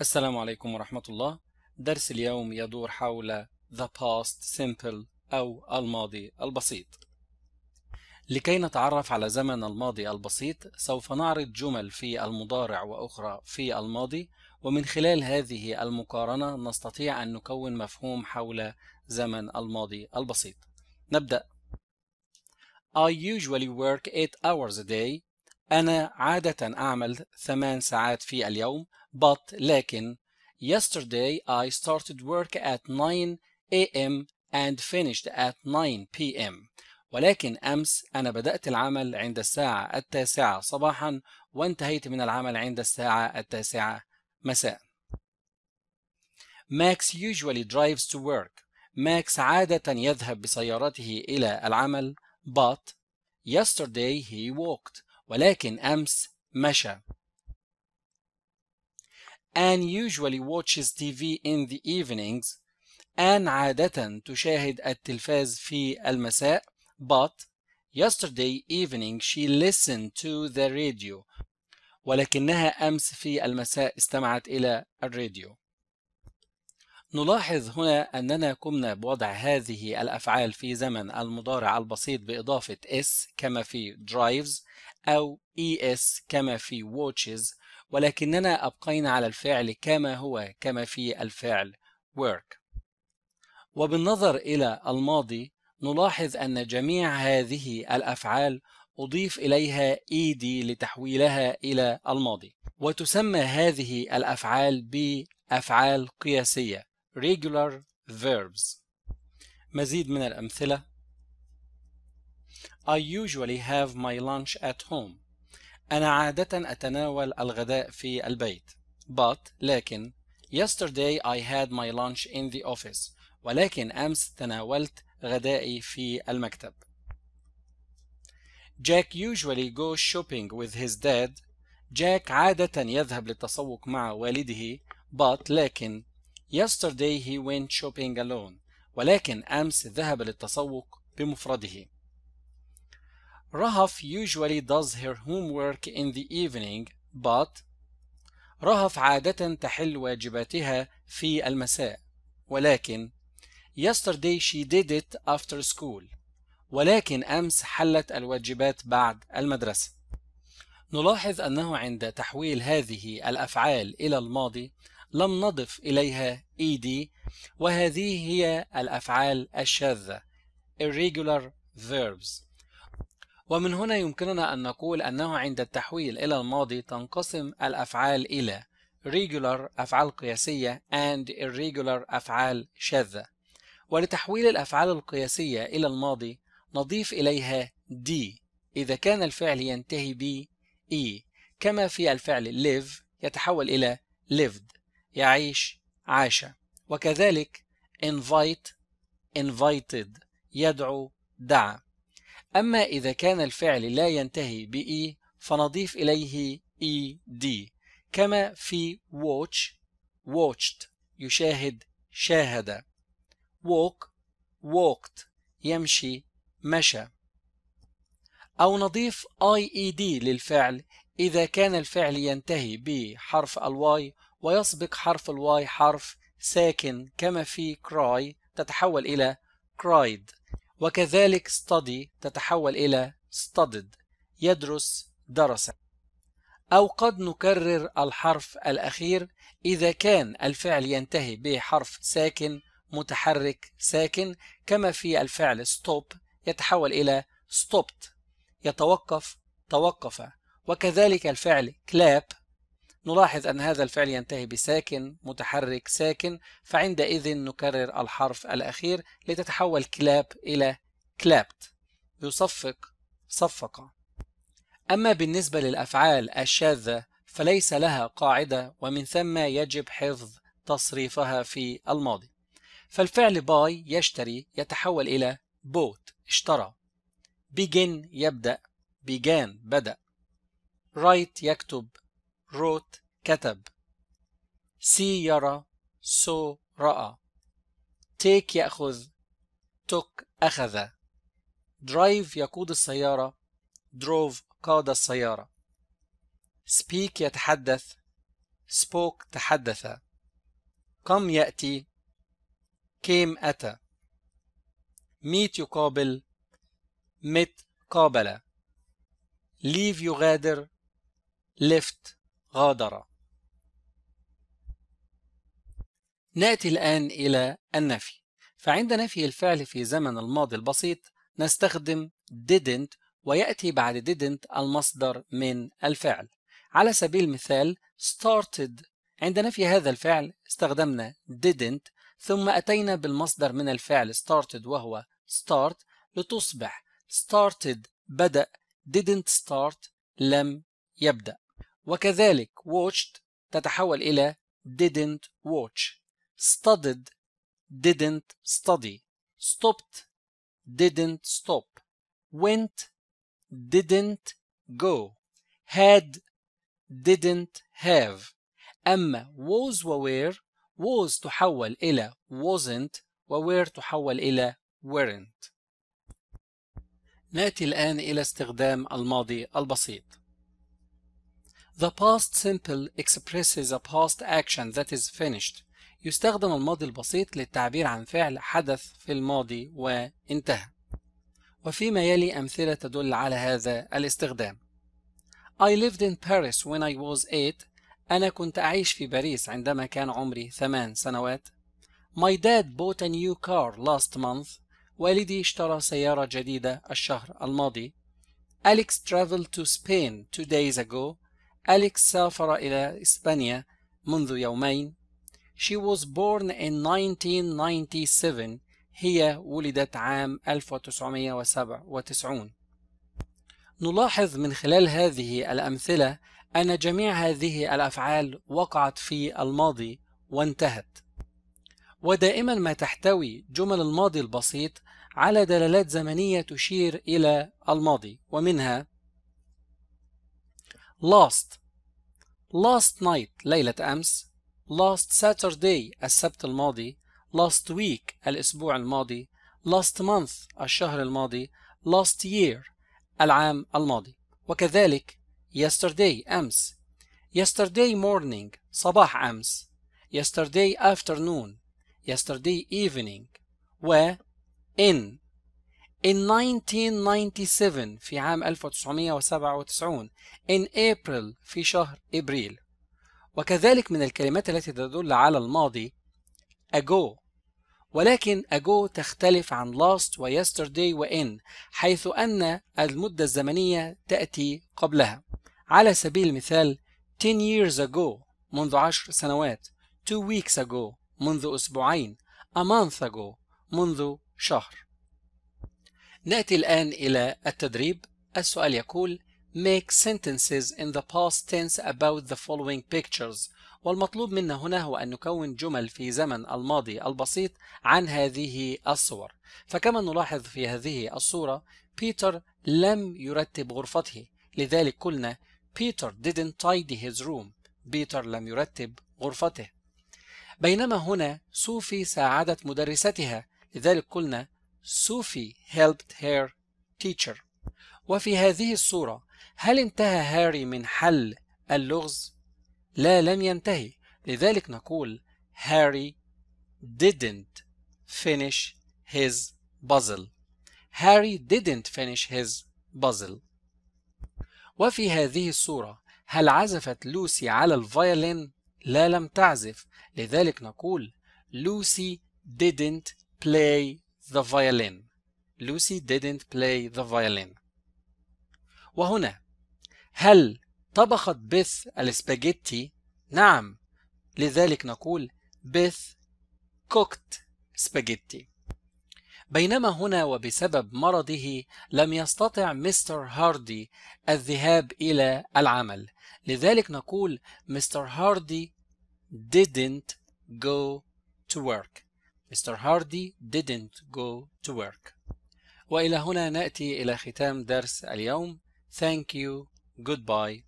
السلام عليكم ورحمة الله. درس اليوم يدور حول the past simple أو الماضي البسيط. لكي نتعرف على زمن الماضي البسيط سوف نعرض جمل في المضارع وأخرى في الماضي ومن خلال هذه المقارنة نستطيع أن نكون مفهوم حول زمن الماضي البسيط. نبدأ. I usually work 8 hours a day. أنا عادة أعمل 8 ساعات في اليوم but لكن yesterday I started work at 9 a.m. and finished at 9 p.m. ولكن أمس أنا بدأت العمل عند الساعة التاسعة صباحا وانتهيت من العمل عند الساعة التاسعة مساء. Max usually drives to work. ماكس عادة يذهب بسيارته إلى العمل but yesterday he walked ولكن أمس مشى. Anne usually watches TV in the evenings. Anne عادة تشاهد التلفاز في المساء but yesterday evening she listened to the radio ولكنها أمس في المساء استمعت إلى الراديو نلاحظ هنا أننا قمنا بوضع هذه الأفعال في زمن المضارع البسيط بإضافة s كما في drives أو es كما في watches ولكننا أبقينا على الفعل كما هو كما في الفعل work. وبالنظر إلى الماضي نلاحظ أن جميع هذه الأفعال أضيف إليها ed لتحويلها إلى الماضي. وتسمى هذه الأفعال بأفعال قياسية regular verbs. مزيد من الأمثلة؟ I usually have my lunch at home أنا عادة أتناول الغداء في البيت but لكن yesterday I had my lunch in the office ولكن أمس تناولت غدائي في المكتب Jack usually goes shopping with his dad جاك عادة يذهب للتسوق مع والده but لكن yesterday he went shopping alone ولكن أمس ذهب للتسوق بمفرده رهف usually does her homework in the evening but رهف عادة تحل واجباتها في المساء. ولكن yesterday she did it after school. ولكن أمس حلت الواجبات بعد المدرسة. نلاحظ أنه عند تحويل هذه الأفعال إلى الماضي لم نضف إليها ed وهذه هي الأفعال الشاذة irregular verbs. ومن هنا يمكننا أن نقول أنه عند التحويل إلى الماضي تنقسم الأفعال إلى regular أفعال قياسية and irregular أفعال شاذة. ولتحويل الأفعال القياسية إلى الماضي نضيف إليها d. إذا كان الفعل ينتهي ب e. كما في الفعل live يتحول إلى lived يعيش عاش. وكذلك invite invited يدعو دعا. أما إذا كان الفعل لا ينتهي ب e فنضيف إليه ed كما في watch watched يشاهد شاهد. walk walked يمشي مشى. أو نضيف IED للفعل إذا كان الفعل ينتهي بحرف ال Y ويسبق حرف ال Y حرف ساكن كما في cry تتحول إلى cried. وكذلك study تتحول إلى studied يدرس درس أو قد نكرر الحرف الأخير إذا كان الفعل ينتهي بحرف ساكن متحرك ساكن كما في الفعل stop يتحول إلى stopped يتوقف توقف. وكذلك الفعل clap نلاحظ أن هذا الفعل ينتهي بساكن متحرك ساكن فعندئذ نكرر الحرف الأخير لتتحول كلاب إلى clapped يصفق صفق. أما بالنسبة للأفعال الشاذة فليس لها قاعدة ومن ثم يجب حفظ تصريفها في الماضي. فالفعل باي يشتري يتحول إلى بوت اشترى. begin يبدأ began بدأ. write يكتب wrote كتب. see يرى so رأى take يأخذ. took أخذ. drive يقود السيارة. drove قاد السيارة. speak يتحدث. spoke تحدث. come يأتي. came أتى. meet يقابل. met قابل. leave يغادر. left غادر. نأتي الآن إلى النفي. فعند نفي الفعل في زمن الماضي البسيط نستخدم didn't ويأتي بعد didn't المصدر من الفعل. على سبيل المثال started. عند نفي هذا الفعل استخدمنا didn't ثم أتينا بالمصدر من الفعل started وهو start لتصبح. started بدأ didn't start لم يبدأ. وكذلك watched تتحول إلى didn't watch studied didn't study stopped didn't stop went didn't go had didn't have أما was و were was تحول إلى wasn't و were تحول إلى weren't نأتي الآن إلى استخدام الماضي البسيط The past simple expresses a past action that is finished. يستخدم الماضي البسيط للتعبير عن فعل حدث في الماضي وانتهى. وفيما يلي أمثلة تدل على هذا الاستخدام. I lived in Paris when I was 8 أنا كنت أعيش في باريس عندما كان عمري ثمان سنوات. My dad bought a new car last month. والدي اشترى سيارة جديدة الشهر الماضي. Alex traveled to Spain two days ago. أليكس سافر إلى إسبانيا منذ يومين. She was born in 1997 هي ولدت عام 1997 نلاحظ من خلال هذه الأمثلة أن جميع هذه الأفعال وقعت في الماضي وانتهت. ودائما ما تحتوي جمل الماضي البسيط على دلالات زمنية تشير إلى الماضي ومنها last last night ليلة أمس last Saturday السبت الماضي last week الأسبوع الماضي last month الشهر الماضي last year العام الماضي وكذلك yesterday أمس yesterday morning صباح أمس yesterday afternoon yesterday evening و in In 1997 في عام 1997 in April في شهر إبريل. وكذلك من الكلمات التي تدل على الماضي ago. ولكن ago تختلف عن last و yesterday و in حيث أن المدة الزمنية تأتي قبلها. على سبيل المثال 10 years ago منذ عشر سنوات 2 weeks ago منذ أسبوعين a month ago منذ شهر. نأتي الآن إلى التدريب. السؤال يقول make sentences in the past tense about the following pictures. والمطلوب منا هنا هو أن نكون جمل في زمن الماضي البسيط عن هذه الصور. فكما نلاحظ في هذه الصورة بيتر لم يرتب غرفته. لذلك قلنا بيتر didn't tidy his room. بيتر لم يرتب غرفته. بينما هنا سوفي ساعدت مدرستها. لذلك قلنا سوفي helped her teacher. وفي هذه الصورة هل انتهى هاري من حل اللغز؟ لا لم ينتهي. لذلك نقول هاري didn't finish his puzzle. هاري didn't finish his puzzle. وفي هذه الصورة هل عزفت لوسي على ال violin؟ لا لم تعزف. لذلك نقول لوسي didn't play the violin. لوسي didn't play the violin. وهنا هل طبخت بيث الاسباجيتي؟ نعم. لذلك نقول بيث cooked spaghetti. بينما هنا وبسبب مرضه لم يستطع مستر هاردي الذهاب إلى العمل. لذلك نقول مستر هاردي didn't go to work. مستر هاردي didn't go to work وإلى هنا نأتي إلى ختام درس اليوم Thank you. Goodbye.